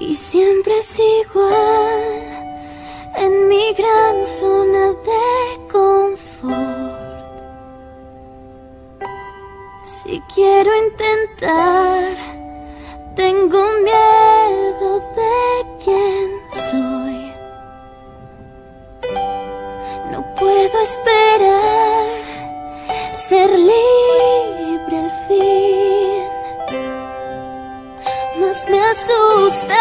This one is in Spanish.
y siempre es igual en mi gran zona de confort. Si quiero intentar, tengo miedo de quién soy. No puedo esperar ser libre al fin. Me asusta